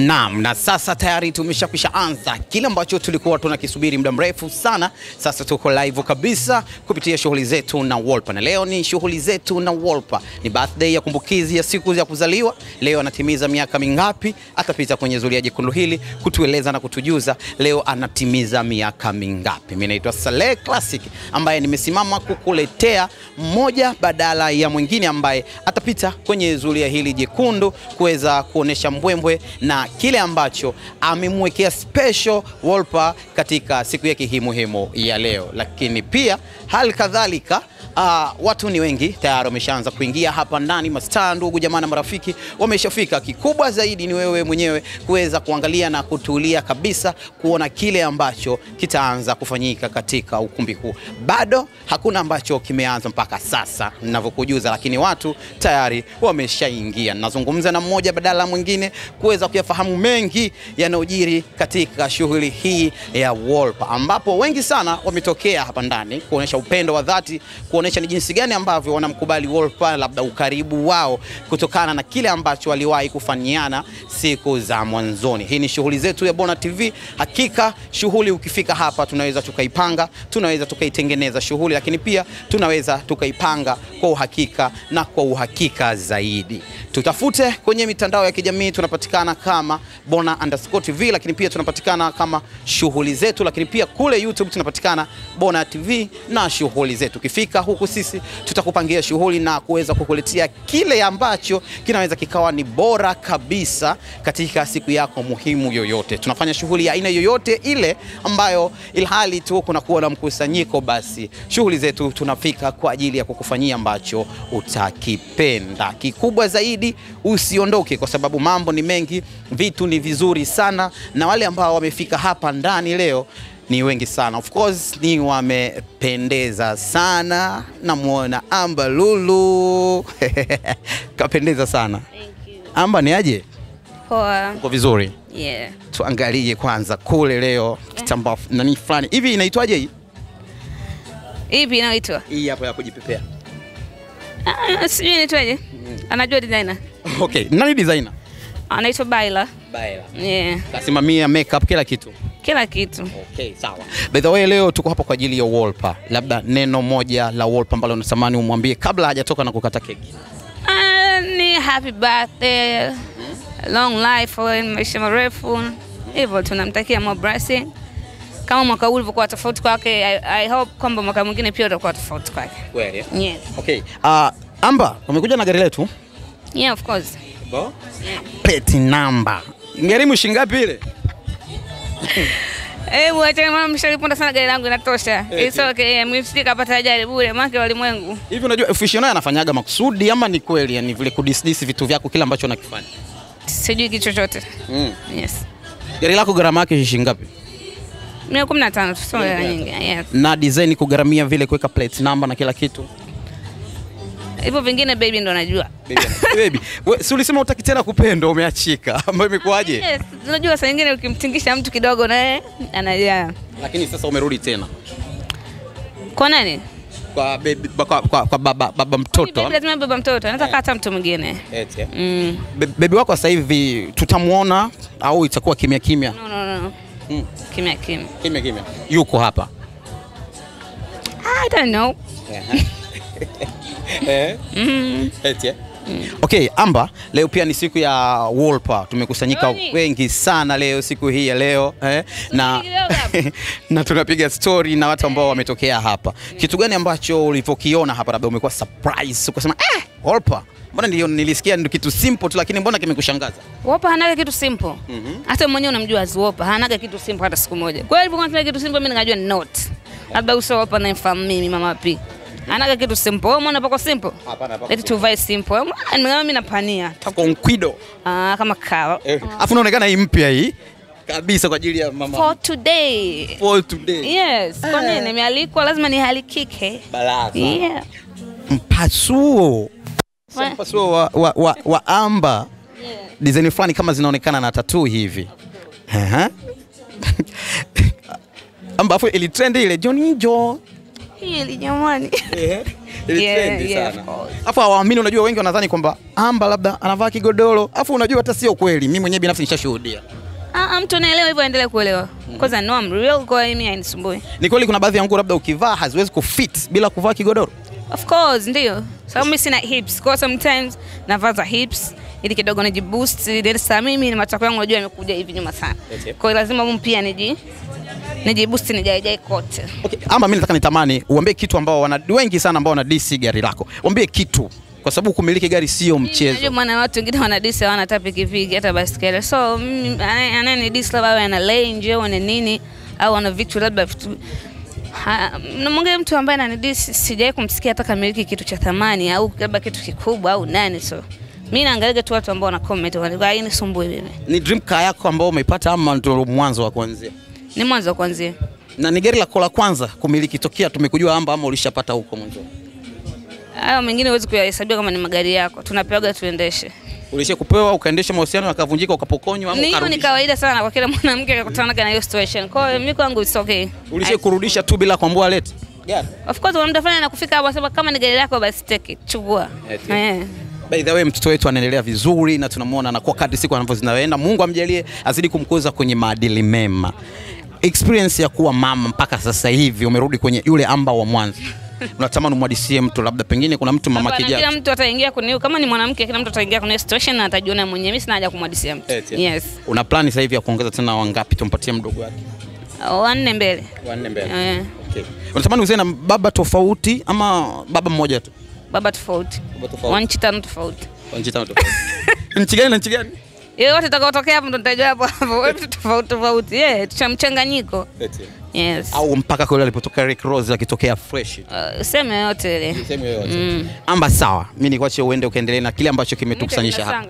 Naam, na sasa tayari tumeshakwisha anza kile ambacho tulikuwa tunakisubiri muda mrefu sana. Sasa tuko live kabisa kupitia shughuli zetu na Wolper, na leo ni shughuli zetu na Wolper, ni birthday ya kumbukizi ya siku ya kuzaliwa. Leo anatimiza miaka mingapi? Atapita kwenye zulia jekundu hili kutueleza na kutujuza leo anatimiza miaka mingapi. Mimi naitwa Saleh Classic ambaye nimesimama kukuletea mmoja badala ya mwingine ambaye atapita kwenye zulia hili jekundu kuweza kuonesha mbwembwe na kile ambacho amemwekea special Wolper katika siku yake hii muhimu ya leo. Lakini pia hali kadhalika Uh, watu ni wengi tayari wameshaanza kuingia hapa ndani, mastaa, ndugu jamaa na marafiki wameshafika. Kikubwa zaidi ni wewe mwenyewe kuweza kuangalia na kutulia kabisa kuona kile ambacho kitaanza kufanyika katika ukumbi huu. Bado hakuna ambacho kimeanza mpaka sasa ninavyokujuza, lakini watu tayari wameshaingia. Nazungumza na mmoja badala mwingine kuweza kuyafahamu mengi yanayojiri katika shughuli hii ya Wolper, ambapo wengi sana wametokea hapa ndani kuonyesha upendo wa dhati ni jinsi gani ambavyo wanamkubali Wolper, labda ukaribu wao kutokana na kile ambacho waliwahi kufanyiana siku za mwanzoni. Hii ni shughuli zetu ya Bona TV. Hakika shughuli ukifika hapa, tunaweza tukaipanga, tunaweza tukaitengeneza shughuli, lakini pia tunaweza tukaipanga kwa uhakika na kwa uhakika zaidi. Tutafute kwenye mitandao ya kijamii, tunapatikana kama Bona underscore TV, lakini pia tunapatikana kama shughuli zetu, lakini pia kule YouTube tunapatikana Bona TV na shughuli zetu. Ukifika huku sisi tutakupangia shughuli na kuweza kukuletea kile ambacho kinaweza kikawa ni bora kabisa katika siku yako muhimu yoyote. Tunafanya shughuli ya aina yoyote ile ambayo ilhali tu kuna kuwa na mkusanyiko, basi shughuli zetu tunafika kwa ajili ya kukufanyia ambacho utakipenda. Kikubwa zaidi usiondoke, kwa sababu mambo ni mengi, vitu ni vizuri sana, na wale ambao wamefika hapa ndani leo ni wengi sana. Of course ni wamependeza sana. Namwona Amba Lulu kapendeza sana. Amba ni aje? Poa. Uko vizuri? Yeah. Tuangalie kwanza kule leo kitambaa nani fulani hivi inaitwaje hii? Ipi inaitwa? Hii hapo ya kujipepea. Ah, sijui inaitwaje. Anajua designer. Okay, nani designer? Anaitwa Baila. Baila. Yeah. Kasimamia makeup kila kitu. Kila kitu. Okay, sawa. By the way, leo tuko hapa kwa ajili ya Wolper. Labda neno moja la Wolper ambalo unatamani umwambie kabla hajatoka na kukata keki. Uh, ni happy birthday. Long life for maisha marefu. Hivyo tunamtakia more blessing. Kama mwaka huu ulivyokuwa tofauti kwake, I, I hope kwamba mwaka mwingine pia utakuwa tofauti kwake. Kweli. Yes. Okay. Uh, Amba, umekuja na gari letu? Yeah, of course. Bo? Plate number. Ngarimu ngapi ile? Eh, bwana mama mshaliponda sana gari langu inatosha. Hey, It's okay. Msije kapata ajali bure, maana walimwengu. Hivi unajua aficionado anafanyaga makusudi ama ni kweli yani vile kudisdisi vitu vyako kila ambacho unakifanya? Sijui kitu chochote. Mm. Yes. Gari lako gharama yake shingapi? Mia kumi na tano tu, sio hela nyingi. Yes. Na design kugharamia vile kuweka plate number na kila kitu. Hivyo vingine baby ndo najua. Baby, si ulisema utaki tena kupendwa umeachika. Ambayo imekuwaje? Yes, unajua saa nyingine ukimtingisha mtu kidogo naye anajaa. Lakini sasa umerudi tena. Kwa nani? Kwa baby, kwa, kwa, kwa, baba, baba mtoto. Baby lazima baba mtoto, anaweza kata hata mtu mwingine. Eti, eh? Mm. Be- Bebi wako sasa hivi tutamuona au itakuwa kimya kimya? No, no, no. Mm. Kimya kimya. Kimya kimya. Yuko hapa. I don't know. Eh? Mm. Eti, eh? Okay, Amba, leo pia ni siku ya Wolpa. Tumekusanyika wengi sana leo siku hii ya leo eh? na, na tunapiga story na watu ambao wametokea hapa. Kitu gani ambacho ulivyokiona hapa, labda umekuwa surprise ukasema eh, Wolpa mbona ndio nilisikia ndio kitu simple tu, lakini mbona kimekushangaza? Wopa hanaga kitu simple. Mhm. Hata mwenyewe unamjua Wopa hanaga kitu simple hata siku moja. Kwa hiyo alipokuwa kitu simple mimi nikajua ni not. Labda uso Wopa naimfahamu mimi mama P. Hanaga kitu simple. Wewe umeona pako simple? Hapana, hapana. Leti tuvae simple. Mimi mimi napania. Konkwido. Ah, kama kawa. Eh, afu unaonekana hii mpya hii kabisa kwa ajili ya mama For today. for today. Yes, kwa nini nimealikwa lazima nihalikike. Baraza. Yeah. Mpasuo. Mpasuo wa, wa, wa, wa amba Yeah. design fulani kama zinaonekana na tattoo hivi. Aha. Ambapo ili ilitrend ile Johnny Jo. Hili jamani. Afu hawaamini, unajua wengi wanadhani kwamba Amba labda anavaa kigodoro, afu unajua hata sio kweli. Mimi mwenyewe binafsi nishashuhudia. Ah, ah, mtu anaelewa hivyo aendelee kuelewa. Kwanza no I'm real kwa mimi hainisumbui. Ni kweli kuna baadhi ya nguo labda ukivaa haziwezi kufit bila kuvaa kigodoro. Of course, ndio. Sababu mimi sina hips. Kwa sometimes navaa za hips ili kidogo nijiboost. ili saa mimi ni matako yangu unajua yamekuja hivi nyuma sana. Kwa hiyo lazima mimi pia niji nijiboost nijae kote. Okay, ama mimi nataka nitamani uambie kitu ambao wana wengi sana ambao wana DC gari lako. Uambie kitu kwa sababu kumiliki gari sio mchezo. Unajua maana watu wengine wanadisi hawana hata pikipiki hata basikeli. So mimi anaye- anayenidiss labda awe ana range au ana nini au ana vitu labda vitu namwongea mtu ambaye ananidisi sijawahi kumsikia hata kamiliki kitu cha thamani au labda kitu kikubwa au nani so mi naangalia tu watu ambao wana comment nisumbue mimi Ni dream car yako ambao umeipata ama ndio mwanzo wa kuanzia? Ni mwanzo kwanzia. kuanzia Na ni gari lako la kwanza kumiliki tokea tumekujua Amba ama ulishapata huko mwanzo? hayo mengine huwezi kuyahesabia kama ni magari yako tunapewaga tuendeshe Ulisha kupewa ukaendesha mahusiano yakavunjika ukapokonywa ama ni hiyo ni kawaida sana kwa kila mwanamke akakutana na hiyo situation kwa hiyo mimi kwangu it's okay Ulisha kurudisha tu bila kuambua leti? Yeah. Of course kuna na kufika anakufika hapo sema kama ni gari lako basi take it, chukua. Eti. Eh. By the way, mtoto wetu anaendelea vizuri na tunamwona anakuwa kadri siku anavyo zinaenda. Mungu amjalie azidi kumkuza kwenye maadili mema. Experience ya kuwa mama mpaka sasa hivi umerudi kwenye yule Amba wa mwanzo. Unatamani umwadisie mtu labda pengine kuna mtu mama kijana kila mtu ataingia kwenye kama ni mwanamke kila mtu ataingia kwenye situation na atajiona mwenyewe. Mimi sina haja kumwadisia mtu. Eti. Yes. Una plani sasa hivi ya kuongeza tena wangapi tumpatie mdogo wake? Wanne mbele. Wanne mbele. Eh. Okay. Unatamani uzae na baba tofauti ama baba mmoja tu? Baba tofauti. Baba tofauti. Wa nchi tano tofauti. wanchi tano tofauti. Nchi gani na nchi gani? Yoyote itakayotokea hapo ndo nitajua hapo hapo. Wetu tofauti tofauti. Yeah, cha mchanganyiko. Yes. Au mpaka kule alipotoka Rick Ross akitokea fresh. Uh, sema yote ile. sema yote mm. Amba sawa, mimi nikuache uende ukaendelee na kile ambacho kimetukusanyisha hapa.